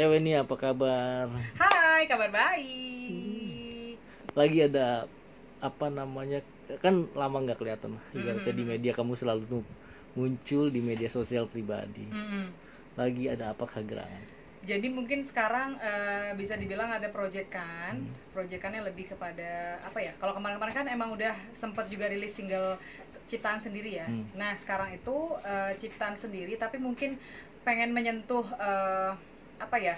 Hey Weni apa kabar? Hai, kabar baik. Lagi ada apa namanya kan lama nggak kelihatan lah ibaratnya di media kamu selalu tuh muncul di media sosial pribadi. Mm-mm. Lagi ada apa kegerangan? Jadi mungkin sekarang eh, bisa dibilang ada proyekan, Hmm. proyekannya lebih kepada apa ya? Kalau kemarin-kemarin kan emang udah sempat juga rilis single ciptaan sendiri ya. Hmm. Nah sekarang itu eh, ciptaan sendiri, tapi mungkin pengen menyentuh eh, apa ya?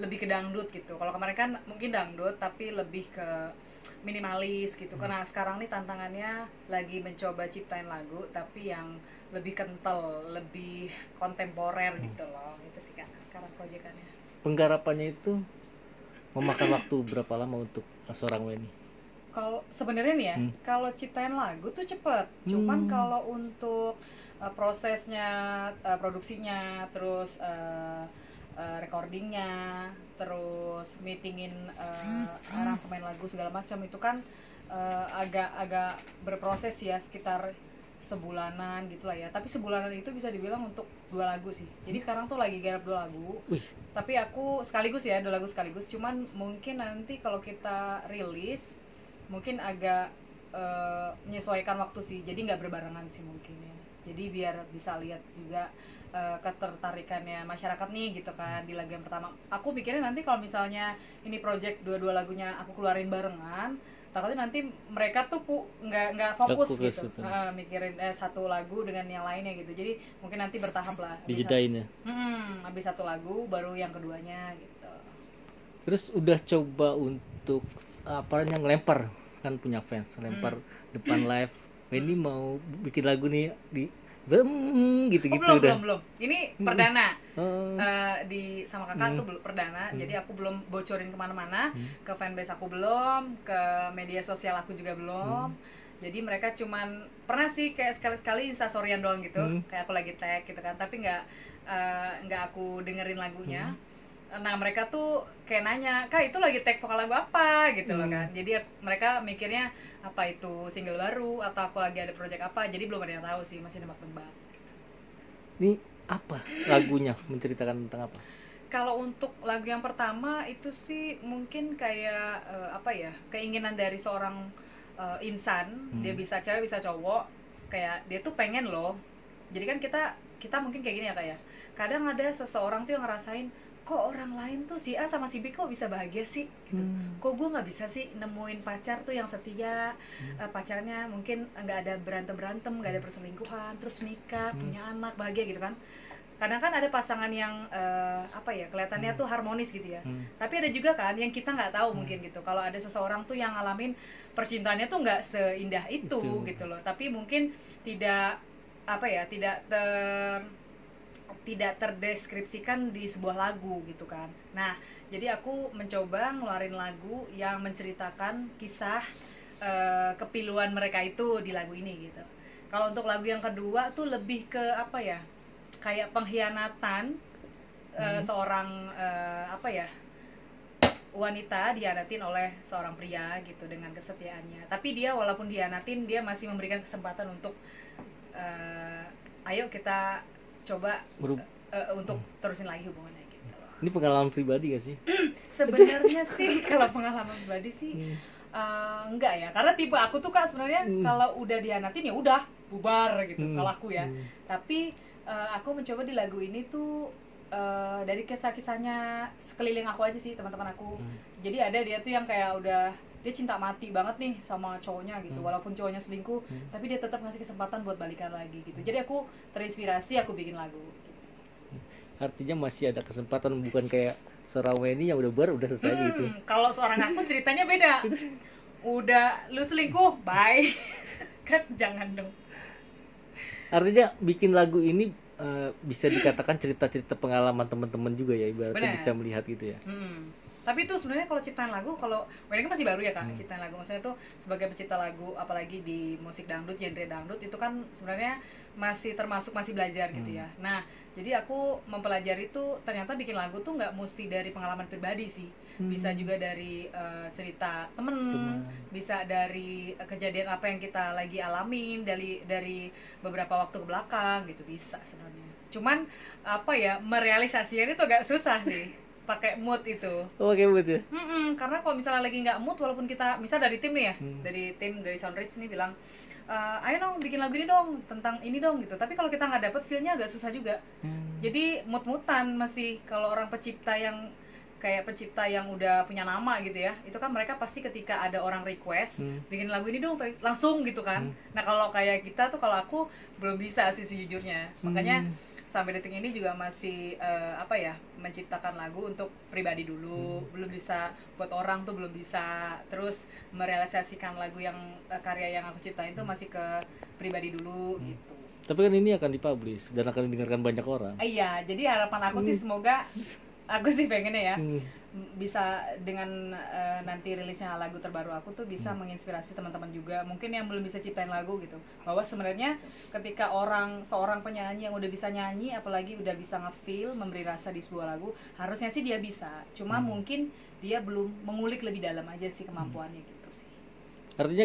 Lebih ke dangdut gitu. Kalau kemarin kan mungkin dangdut, tapi lebih ke minimalis gitu. Hmm. Karena sekarang nih tantangannya lagi mencoba ciptain lagu, tapi yang lebih kental, lebih kontemporer Hmm. gitu loh. Itu sih kak sekarang proyekannya. Penggarapannya itu memakan waktu berapa lama untuk seorang Weni? Kalau sebenarnya nih ya, Hmm. kalau ciptain lagu tuh cepet. Cuman Hmm. kalau untuk uh, prosesnya, uh, produksinya, terus uh, uh, recordingnya, terus meetingin uh, orang pemain lagu segala macam itu kan uh, agak-agak berproses ya sekitar sebulanan gitulah ya. Tapi sebulanan itu bisa dibilang untuk dua lagu sih. Jadi sekarang tuh lagi garap dua lagu. Wih. Tapi aku sekaligus ya dua lagu sekaligus. Cuman mungkin nanti kalau kita rilis mungkin agak eh, menyesuaikan waktu sih jadi nggak berbarengan sih mungkin ya jadi biar bisa lihat juga eh, ketertarikannya masyarakat nih gitu kan di lagu yang pertama aku pikirnya nanti kalau misalnya ini project dua-dua lagunya aku keluarin barengan takutnya nanti mereka tuh pu nggak nggak fokus, fokus, gitu. Eh, mikirin eh, satu lagu dengan yang lainnya gitu jadi mungkin nanti bertahap lah Dijedain ya. hmm, habis satu lagu baru yang keduanya gitu Terus udah coba untuk apa yang ngelempar kan punya fans, lempar depan live. Weni mau bikin lagu nih di Bem, gitu-gitu oh, belum udah. belum belum ini Hmm. perdana Oh. Eh, di sama kakak Hmm. tuh belum perdana Hmm. jadi aku belum bocorin ke mana-mana Hmm. ke fanbase aku belum ke media sosial aku juga belum Hmm. jadi mereka cuman pernah sih kayak sekali-sekali instastoryan doang gitu Hmm. kayak aku lagi tag gitu kan tapi nggak eh, nggak aku dengerin lagunya Hmm. Nah mereka tuh kayak nanya kak itu lagi tag vokal lagu apa? Gitu loh kan jadi mereka mikirnya apa itu single baru? Atau aku lagi ada project apa? Jadi belum ada yang tahu sih masih nebak-nebak. Ini apa lagunya? Menceritakan tentang apa? Kalau untuk lagu yang pertama itu sih mungkin kayak eh, apa ya keinginan dari seorang eh, insan. Hmm. dia bisa cewek bisa cowok. Kayak dia tuh pengen loh. Jadi kan kita kita mungkin kayak gini ya kayak kadang ada seseorang tuh yang ngerasain kok orang lain tuh si A sama si B kok bisa bahagia sih gitu Hmm. kok gue nggak bisa sih nemuin pacar tuh yang setia Hmm. eh, pacarnya mungkin nggak ada berantem berantem nggak ada perselingkuhan terus nikah Hmm. punya anak bahagia gitu kan kadang kan ada pasangan yang eh, apa ya kelihatannya Hmm. tuh harmonis gitu ya Hmm. tapi ada juga kan yang kita nggak tahu Hmm. mungkin gitu kalau ada seseorang tuh yang ngalamin percintaannya tuh nggak seindah itu Itu. gitu loh tapi mungkin tidak apa ya tidak ter tidak terdeskripsikan di sebuah lagu gitu kan. Nah jadi aku mencoba ngeluarin lagu yang menceritakan kisah eh, kepiluan mereka itu di lagu ini gitu. Kalau untuk lagu yang kedua tuh lebih ke apa ya? Kayak pengkhianatan eh, Hmm. seorang eh, apa ya? Wanita dianatin oleh seorang pria gitu dengan kesetiaannya. Tapi dia walaupun dianatin dia masih memberikan kesempatan untuk eh, ayo kita coba Berub- eh, untuk terusin lagi hubungannya gitu Ini pengalaman pribadi gak sih? sebenarnya sih kalau pengalaman pribadi sih Hmm. eh, enggak ya karena tipe aku tuh kak sebenarnya Hmm. kalau udah dianatin ya udah bubar gitu Hmm. kalau aku ya Hmm. tapi eh, aku mencoba di lagu ini tuh eh, dari kisah-kisahnya sekeliling aku aja sih teman-teman aku Hmm. jadi ada dia tuh yang kayak udah dia cinta mati banget nih sama cowoknya gitu Hmm. walaupun cowoknya selingkuh Hmm. tapi dia tetap ngasih kesempatan buat balikan lagi gitu jadi aku terinspirasi aku bikin lagu gitu. Artinya masih ada kesempatan bukan kayak seorang Weni yang udah bar udah selesai Hmm, gitu. kalau seorang aku ceritanya beda udah lu selingkuh bye kan jangan dong Artinya bikin lagu ini eh, bisa dikatakan cerita-cerita pengalaman teman-teman juga ya ibaratnya bisa melihat gitu ya. Hmm. Tapi itu sebenarnya kalau ciptaan lagu, kalau Wendy kan masih baru ya kak, Hmm. ciptaan lagu. Maksudnya tuh sebagai pencipta lagu, apalagi di musik dangdut, genre dangdut itu kan sebenarnya masih termasuk masih belajar gitu Hmm. ya. Nah, jadi aku mempelajari itu ternyata bikin lagu tuh nggak mesti dari pengalaman pribadi sih, bisa juga dari eh, cerita temen, Teman. bisa dari eh, kejadian apa yang kita lagi alamin dari dari beberapa waktu ke belakang gitu bisa sebenarnya. Cuman apa ya merealisasikan itu agak susah sih. pakai mood itu Oh, pakai mood ya. Mm-mm, karena kalau misalnya lagi nggak mood walaupun kita misal dari tim nih ya Hmm. dari tim dari Soundrich nih bilang "Eh, ayo dong bikin lagu ini dong tentang ini dong gitu tapi kalau kita nggak dapet feelnya agak susah juga Hmm. jadi mood-moodan masih kalau orang pencipta yang kayak pencipta yang udah punya nama gitu ya itu kan mereka pasti ketika ada orang request Hmm. bikin lagu ini dong langsung gitu kan Hmm. nah kalau kayak kita tuh kalau aku belum bisa sih sejujurnya makanya Hmm. Sampai detik ini juga masih eh, apa ya menciptakan lagu untuk pribadi dulu Hmm. belum bisa buat orang tuh belum bisa terus merealisasikan lagu yang eh, karya yang aku ciptain itu masih ke pribadi dulu Hmm. gitu Tapi kan ini akan dipublish dan akan didengarkan banyak orang. Iya jadi harapan aku sih Hmm. semoga aku sih pengennya ya Hmm. Bisa dengan eh, nanti rilisnya lagu terbaru aku tuh bisa Hmm. menginspirasi teman-teman juga. Mungkin yang belum bisa ciptain lagu gitu. Bahwa sebenarnya ketika orang seorang penyanyi yang udah bisa nyanyi apalagi udah bisa nge-feel memberi rasa di sebuah lagu harusnya sih dia bisa. Cuma Hmm. mungkin dia belum mengulik lebih dalam aja sih kemampuannya gitu sih. Artinya